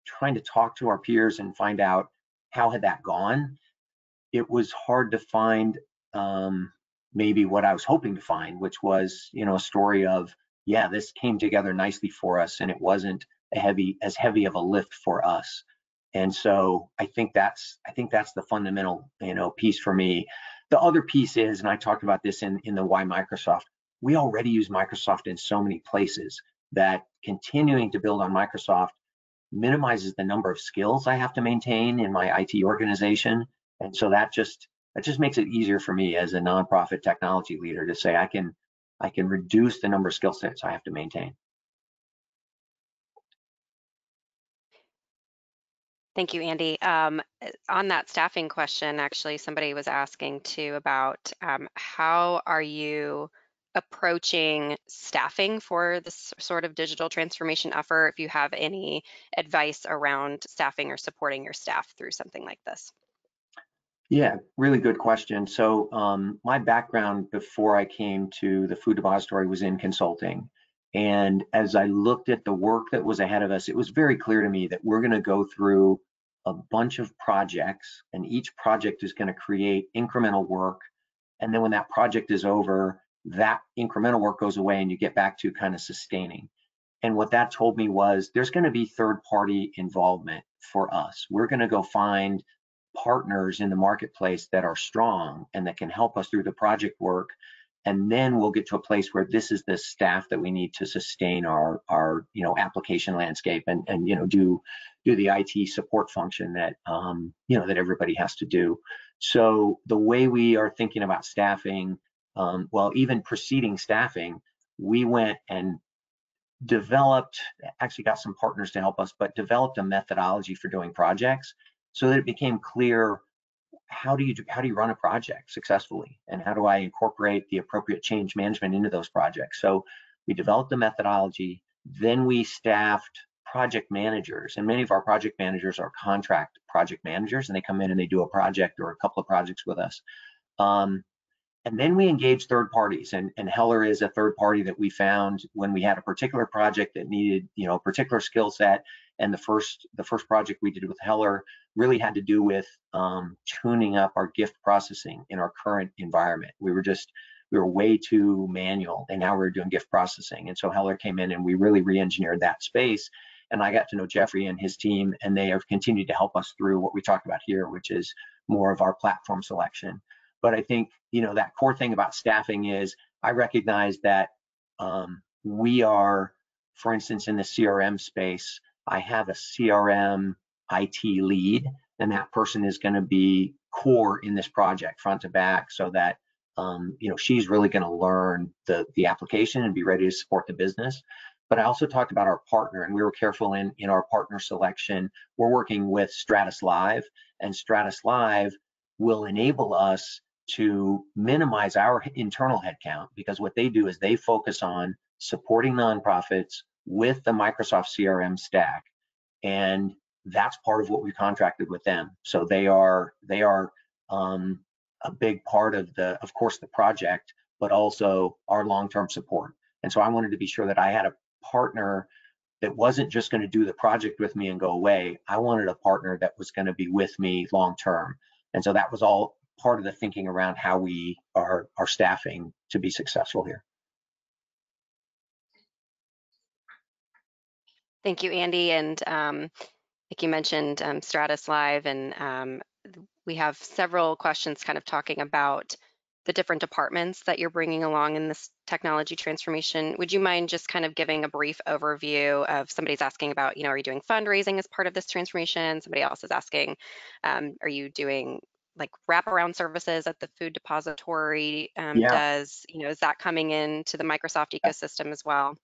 trying to talk to our peers and find out how had that gone, it was hard to find um, maybe what I was hoping to find, which was you know a story of yeah, this came together nicely for us, and it wasn't a heavy as heavy of a lift for us. And so I think that's I think that's the fundamental you know piece for me. The other piece is, and I talked about this in in the why Microsoft. We already use Microsoft in so many places that continuing to build on Microsoft minimizes the number of skills I have to maintain in my IT organization And so that just that just makes it easier for me as a nonprofit technology leader to say I can I can reduce the number of skill sets I have to maintain. Thank you, Andy. Um, on that staffing question, actually, somebody was asking too about um, how are you approaching staffing for this sort of digital transformation effort, if you have any advice around staffing or supporting your staff through something like this. Yeah, really good question. So um, my background before I came to the food depository was in consulting. And as I looked at the work that was ahead of us, it was very clear to me that we're going to go through a bunch of projects, and each project is going to create incremental work. And then when that project is over, that incremental work goes away and you get back to kind of sustaining. And what that told me was there's going to be third party involvement for us. We're going to go find partners in the marketplace that are strong and that can help us through the project work and then we'll get to a place where this is the staff that we need to sustain our our you know application landscape and and you know do do the IT support function that um, you know that everybody has to do. So the way we are thinking about staffing, um, well, even preceding staffing, we went and developed actually got some partners to help us, but developed a methodology for doing projects so that it became clear how do you do, how do you run a project successfully and how do I incorporate the appropriate change management into those projects? So we developed a methodology, then we staffed project managers and many of our project managers are contract project managers and they come in and they do a project or a couple of projects with us. Um, and then we engage third parties and, and Heller is a third party that we found when we had a particular project that needed, you know, a particular skill set. And the first the first project we did with Heller really had to do with um, tuning up our gift processing in our current environment. We were just we were way too manual and now we're doing gift processing. And so Heller came in and we really re-engineered that space. And I got to know Jeffrey and his team and they have continued to help us through what we talked about here, which is more of our platform selection. But I think, you know, that core thing about staffing is I recognize that um, we are, for instance, in the CRM space, I have a CRM IT lead, and that person is going to be core in this project front to back so that um, you know she's really going to learn the the application and be ready to support the business. But i also talked about our partner and we were careful in in our partner selection. We're working with stratus live and stratus live will enable us to minimize our internal headcount because what they do is they focus on supporting nonprofits with the Microsoft CRM stack. And that's part of what we contracted with them. So they are they are um, a big part of the, of course, the project, but also our long-term support. And so I wanted to be sure that I had a partner that wasn't just going to do the project with me and go away. I wanted a partner that was going to be with me long term. And so that was all part of the thinking around how we are, are staffing to be successful here. Thank you, Andy. And um, like you mentioned, um, Stratus Live, and um, we have several questions kind of talking about the different departments that you're bringing along in this technology transformation. Would you mind just kind of giving a brief overview of somebody's asking about, you know, are you doing fundraising as part of this transformation? Somebody else is asking, um, are you doing like wraparound services that the food depository um, yeah. does? You know, is that coming into the Microsoft ecosystem as well?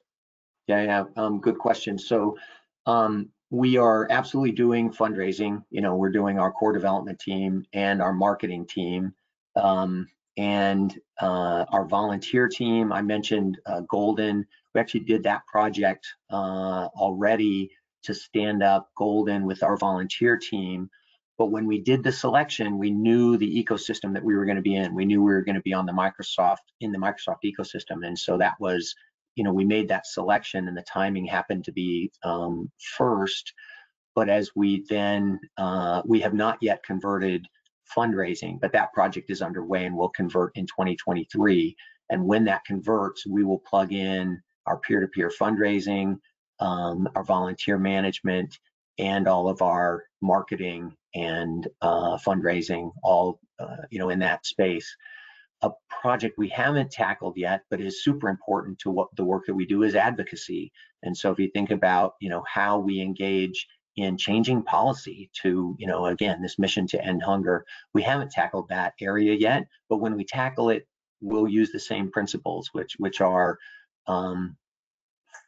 Yeah, yeah, um, good question. So um, we are absolutely doing fundraising. You know, we're doing our core development team and our marketing team. Um, and uh, our volunteer team, I mentioned uh, Golden. We actually did that project uh, already to stand up Golden with our volunteer team but when we did the selection, we knew the ecosystem that we were going to be in. We knew we were going to be on the Microsoft in the Microsoft ecosystem, and so that was, you know, we made that selection, and the timing happened to be um, first. But as we then, uh, we have not yet converted fundraising, but that project is underway and will convert in 2023. And when that converts, we will plug in our peer-to-peer -peer fundraising, um, our volunteer management, and all of our marketing and uh, fundraising all uh, you know in that space a project we haven't tackled yet but is super important to what the work that we do is advocacy and so if you think about you know how we engage in changing policy to, you know, again, this mission to end hunger. We haven't tackled that area yet, but when we tackle it, we'll use the same principles, which which are um,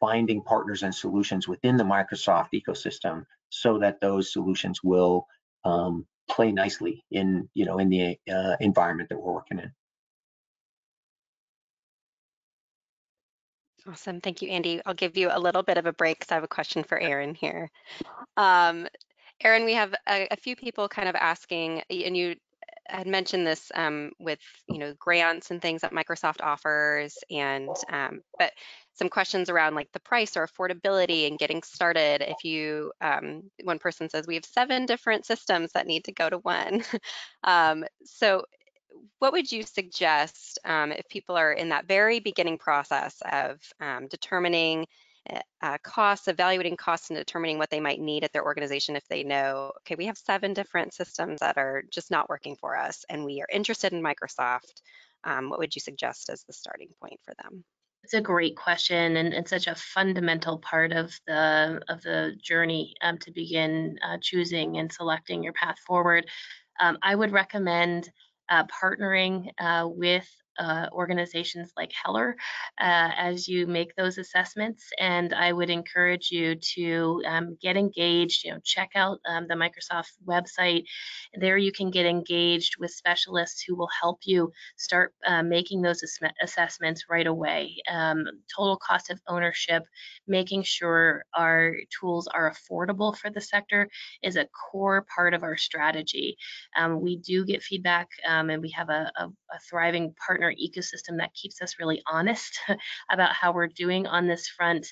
finding partners and solutions within the Microsoft ecosystem, so that those solutions will um, play nicely in, you know, in the uh, environment that we're working in. Awesome. Thank you, Andy. I'll give you a little bit of a break because I have a question for Erin here. Um, Erin, we have a, a, few people kind of asking, and you had mentioned this um, with, you know, grants and things that Microsoft offers, and um, but some questions around like the price or affordability and getting started. If you, um, one person says we have seven different systems that need to go to one. Um, so what would you suggest um, if people are in that very beginning process of um, determining eh, uh, costs, evaluating costs, and determining what they might need at their organization if they know, okay, we have seven different systems that are just not working for us, and we are interested in Microsoft. Um, what would you suggest as the starting point for them? It's a great question and, and such a fundamental part of the of the journey um, to begin uh, choosing and selecting your path forward. Um, I would recommend partnering uh, with uh, organizations like Heller uh, as you make those assessments. And I would encourage you to um, get engaged, you know, check out um, the Microsoft website. There you can get engaged with specialists who will help you start uh, making those ass assessments right away. Um, total cost of ownership, making sure our tools are affordable for the sector is a core part of our strategy. Um, we do get feedback um, and we have a, a, a thriving partner our ecosystem that keeps us really honest about how we're doing on this front.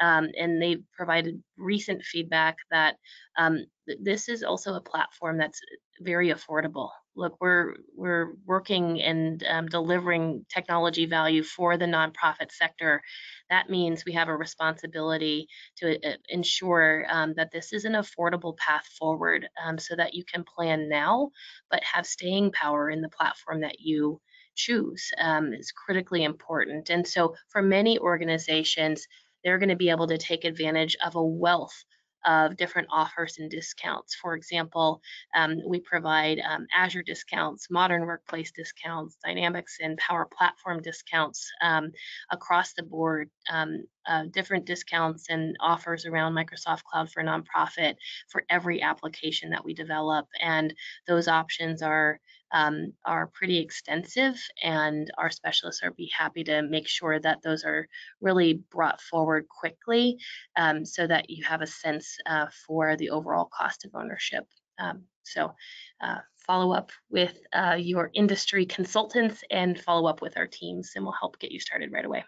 Um, and they've provided recent feedback that um, th this is also a platform that's very affordable. Look, we're we're working and um, delivering technology value for the nonprofit sector. That means we have a responsibility to uh, ensure um, that this is an affordable path forward, um, so that you can plan now, but have staying power in the platform that you choose um, is critically important. And so for many organizations, they're going to be able to take advantage of a wealth of different offers and discounts. For example, um, we provide um, Azure discounts, modern workplace discounts, Dynamics and Power Platform discounts um, across the board, uh, different discounts and offers around Microsoft Cloud for Nonprofit for every application that we develop. And those options are um, are pretty extensive, and our specialists are be happy to make sure that those are really brought forward quickly, um, so that you have a sense uh, for the overall cost of ownership. Um, so. Uh, follow up with uh, your industry consultants and follow up with our teams, and we'll help get you started right away.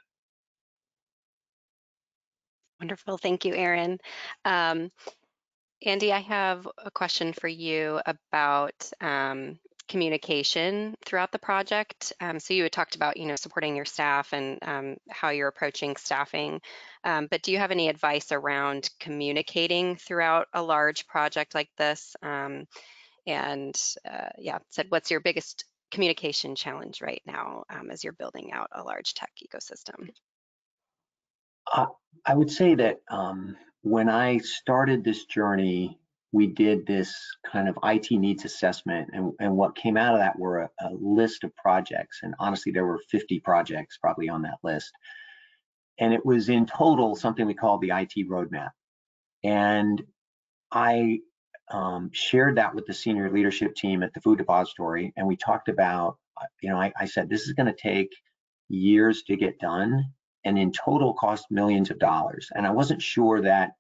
Wonderful. Thank you, Erin. Um, Andy, I have a question for you about um, communication throughout the project. Um, so you had talked about, you know, supporting your staff and um, how you're approaching staffing. Um, but do you have any advice around communicating throughout a large project like this? Um, and uh, yeah, said, what's your biggest communication challenge right now um, as you're building out a large tech ecosystem? Uh, I would say that um, when I started this journey we did this kind of IT needs assessment, and, and what came out of that were a, a, list of projects. And honestly, there were 50 projects probably on that list. And it was in total something we called the IT roadmap. And I um, shared that with the senior leadership team at the food depository, and we talked about, you know, I, I said this is going to take years to get done, and in total cost millions of dollars. And I wasn't sure that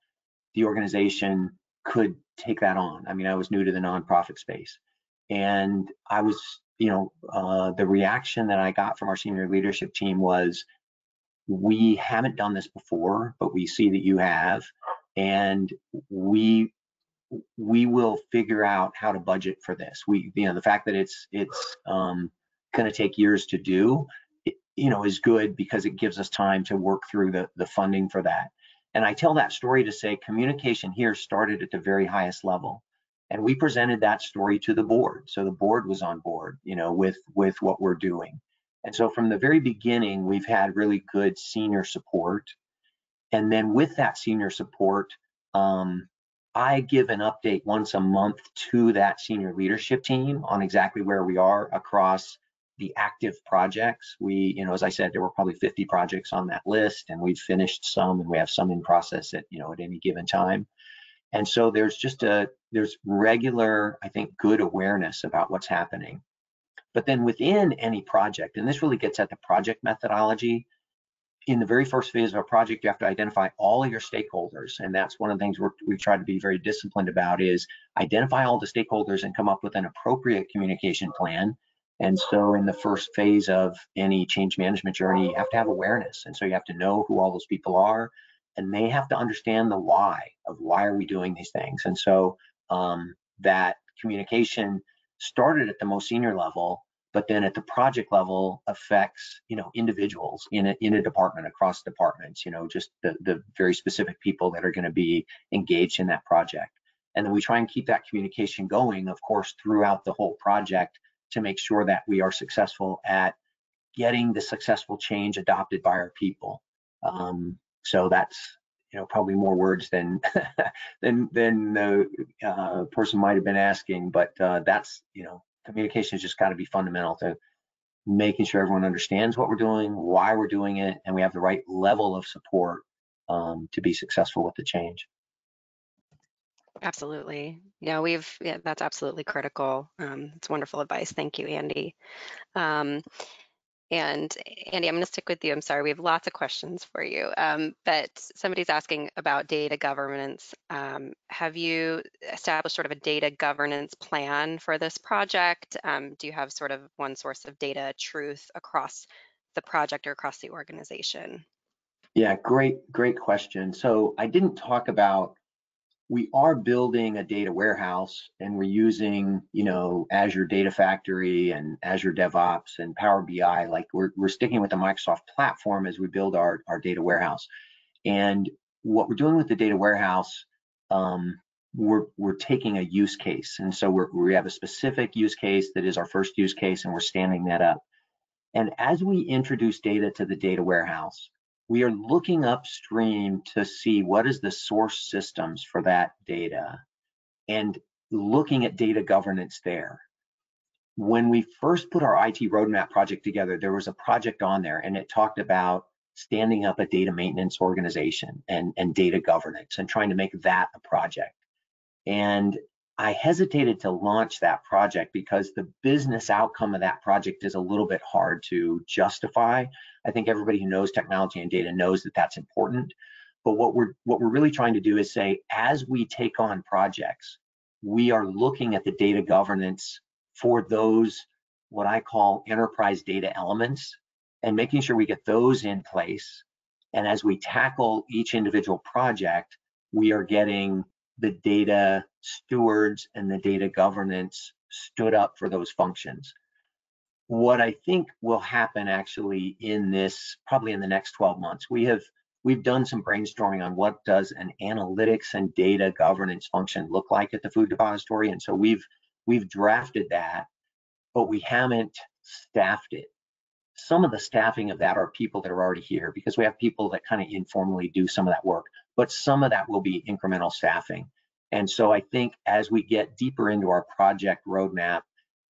the organization could take that on. I mean, I was new to the nonprofit space, and I was, you know, uh, the reaction that I got from our senior leadership team was, "We haven't done this before, but we see that you have, and we we will figure out how to budget for this. We, you know, the fact that it's it's um, going to take years to do, you know, is good because it gives us time to work through the the funding for that. And I tell that story to say communication here started at the very highest level. And we presented that story to the board. So the board was on board, you know, with with what we're doing. And so from the very beginning, we've had really good senior support. And then with that senior support, um, I give an update once a month to that senior leadership team on exactly where we are across the active projects. We, you know, as I said, there were probably 50 projects on that list and we've finished some and we have some in process at, you know, at any given time. And so there's just a, there's regular, I think, good awareness about what's happening. But then within any project, and this really gets at the project methodology, in the very first phase of a project, you have to identify all of your stakeholders. And that's one of the things we try to be very disciplined about is identify all the stakeholders and come up with an appropriate communication plan. And so in the first phase of any change management journey, you have to have awareness. And so you have to know who all those people are and they have to understand the why of why are we doing these things. And so um, that communication started at the most senior level but then at the project level affects you know individuals in a, in a department across departments you know just the, the very specific people that are going to be engaged in that project and then we try and keep that communication going of course throughout the whole project to make sure that we are successful at getting the successful change adopted by our people um, so that's you know probably more words than than than the uh, person might have been asking but uh, that's you know communication has just got to be fundamental to making sure everyone understands what we're doing, why we're doing it, and we have the right level of support um, to be successful with the change. Absolutely. Yeah, we've, yeah, that's absolutely critical. Um, it's wonderful advice. Thank you, Andy. Um, and Andy, I'm going to stick with you. I'm sorry, we have lots of questions for you. Um, but somebody's asking about data governance. Um, have you established sort of a data governance plan for this project? Um, do you have sort of one source of data truth across the project or across the organization? Yeah, great, great question. So I didn't talk about we are building a data warehouse and we're using, you know, Azure Data Factory and Azure DevOps and Power BI. Like we're, we're sticking with the Microsoft platform as we build our, our data warehouse. And what we're doing with the data warehouse, um, we're, we're taking a use case. And so we're, we have a specific use case that is our first use case and we're standing that up. And as we introduce data to the data warehouse, we are looking upstream to see what is the source systems for that data and looking at data governance there. When we first put our IT roadmap project together, there was a project on there and it talked about standing up a data maintenance organization and, and data governance and trying to make that a project. And I hesitated to launch that project because the business outcome of that project is a little bit hard to justify. I think everybody who knows technology and data knows that that's important. But what we're what we're really trying to do is say, as we take on projects, we are looking at the data governance for those what I call enterprise data elements and making sure we get those in place. And as we tackle each individual project, we are getting the data stewards and the data governance stood up for those functions. What I think will happen actually in this, probably in the next 12 months, we have we've done some brainstorming on what does an analytics and data governance function look like at the food depository, and so we've we've drafted that, but we haven't staffed it. Some of the staffing of that are people that are already here because we have people that kind of informally do some of that work but some of that will be incremental staffing. And so I think as we get deeper into our project roadmap,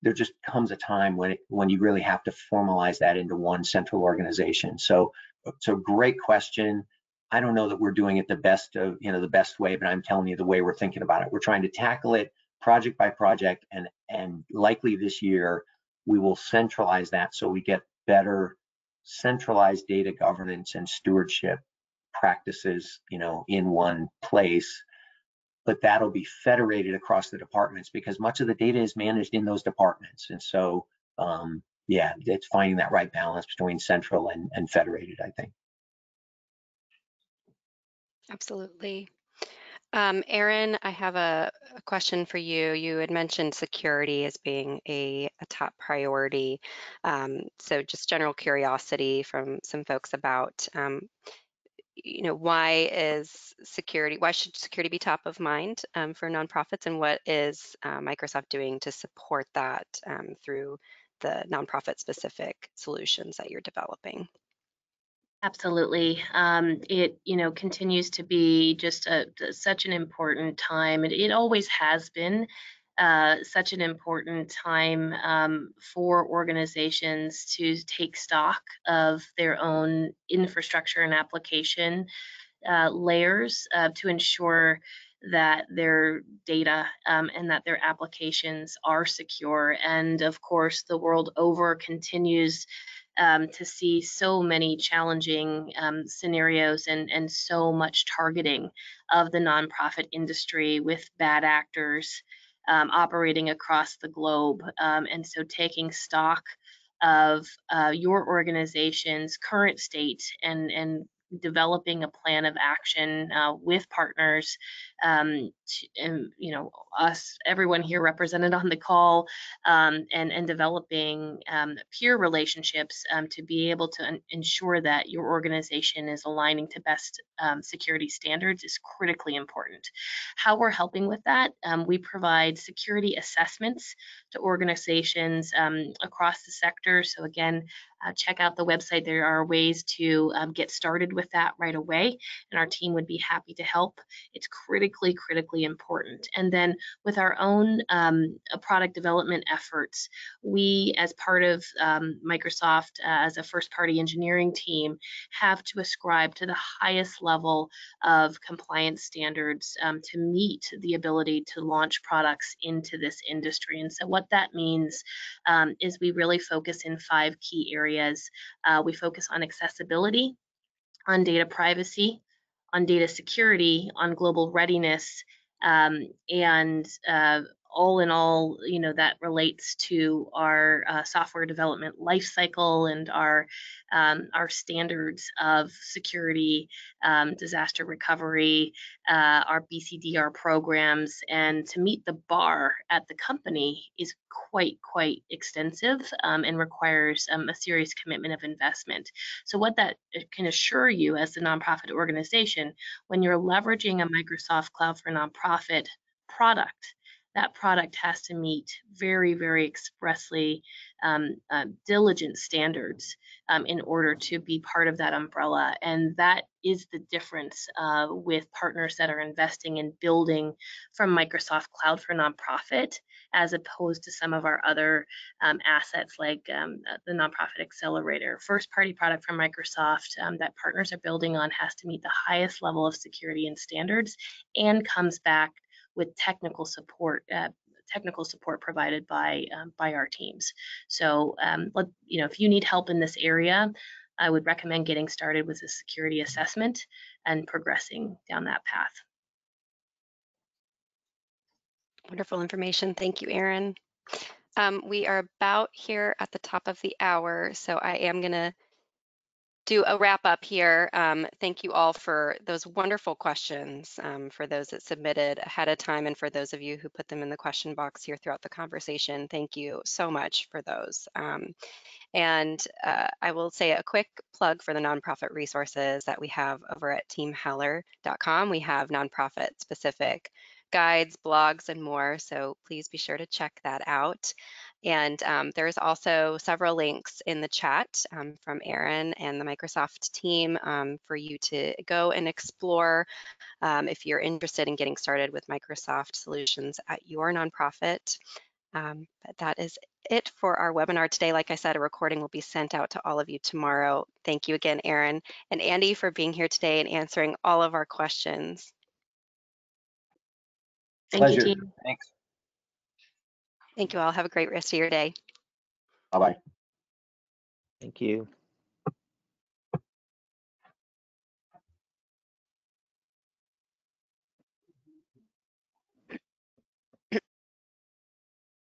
there just comes a time when it, when you really have to formalize that into one central organization. So, so great question. I don't know that we're doing it the best of you know the best way, but I'm telling you the way we're thinking about it. We're trying to tackle it project by project, and and likely this year we will centralize that so we get better centralized data governance and stewardship practices, you know, in one place, but that'll be federated across the departments because much of the data is managed in those departments. And so, um, yeah, it's finding that right balance between central and, and federated, I think. Absolutely. Um, Erin, I have a, a, question for you. You had mentioned security as being a, a top priority. Um, so just general curiosity from some folks about um, you know, why is security, why should security be top of mind um, for nonprofits and what is uh, Microsoft doing to support that um, through the nonprofit specific solutions that you're developing? Absolutely. Um, it, you know, continues to be just a, such an important time. It, it always has been uh, such an important time um, for organizations to take stock of their own infrastructure and application uh, layers uh, to ensure that their data um, and that their applications are secure. And of course, the world over continues um, to see so many challenging um, scenarios and, and so much targeting of the nonprofit industry with bad actors um, operating across the globe. Um, and so taking stock of uh, your organization's current state and, and developing a plan of action uh, with partners um, to, and you know us everyone here represented on the call um, and and developing um, peer relationships um, to be able to ensure that your organization is aligning to best um, security standards is critically important. How we're helping with that um, we provide security assessments to organizations across the sector so again uh, check out the website. There are ways to um, get started with that right away, and our team would be happy to help. It's critically, critically important. And then with our own um, uh, product development efforts, we, as part of um, Microsoft uh, as a first party engineering team, have to ascribe to the highest level of compliance standards um, to meet the ability to launch products into this industry. And so, what that means um, is we really focus in five key areas areas. Uh, we focus on accessibility, on data privacy, on data security, on global readiness, um, and uh, all in all, you know, that relates to our uh, software development lifecycle and our um, our standards of security, um, disaster recovery, uh, our BCDR programs, and to meet the bar at the company is quite quite extensive um, and requires um, a serious commitment of investment. So what that uh, can assure you as a nonprofit organization, when you're leveraging a Microsoft Cloud for Nonprofit product that product has to meet very, very expressly um, uh, diligent standards um, in order to be part of that umbrella. And that is the difference uh, with partners that are investing in building from Microsoft Cloud for Nonprofit, as opposed to some of our other um, assets like um, uh, the Nonprofit Accelerator. First party product from Microsoft um, that partners are building on has to meet the highest level of security and standards and comes back with technical support. Uh, technical support provided by um, by our teams. So, um, let, you know, if you need help in this area, I would recommend getting started with a security assessment and progressing down that path. Wonderful information. Thank you, Erin. Um, we are about here at the top of the hour, so I am going to do a wrap up here. Um, thank you all for those wonderful questions, um, for those that submitted ahead of time, and for those of you who put them in the question box here throughout the conversation. Thank you so much for those. Um, and uh, I will say a quick plug for the nonprofit resources that we have over at teamheller.com. We have nonprofit specific guides, blogs, and more. So please be sure to check that out. And um, there's also several links in the chat um, from Erin and the Microsoft team um, for you to go and explore um, if you're interested in getting started with Microsoft solutions at your nonprofit. Um, but that is it for our webinar today. Like I said, a recording will be sent out to all of you tomorrow. Thank you again, Erin and Andy for being here today and answering all of our questions. Thank Pleasure. you, team. Thanks. Thank you all. Have a great rest of your day. Bye-bye. Thank you.